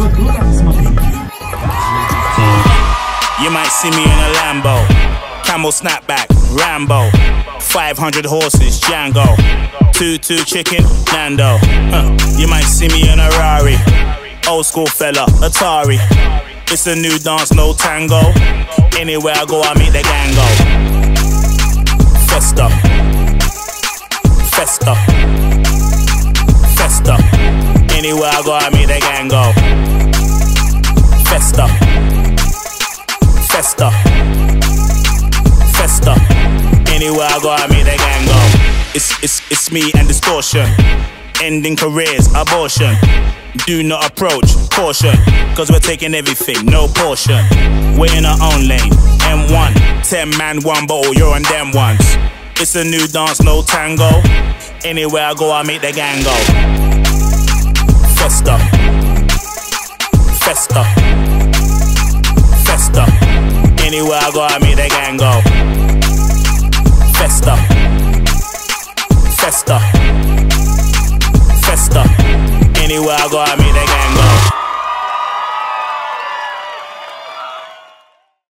You might see me in a Lambo, camel snapback, Rambo, 500 horses, Django, 2-2 chicken, Nando. Uh, you might see me in a Rari, old school fella, Atari. It's a new dance, no tango. Anywhere I go, I meet the gang. Festa, festa. Anywhere I go, I meet the gang go. Festa. Festa. Festa. Anywhere I go, I meet the gang go. It's, it's, it's me and distortion. Ending careers, abortion. Do not approach, caution. Cause we're taking everything, no portion. We're in our own lane. M1, 10 man, one bottle, you're on them ones. It's a new dance, no tango. Anywhere I go, I meet the gang go. Festa. Festa. Anywhere I go, I meet the gang go. Festa. Festa. Festa. Anywhere I go, I meet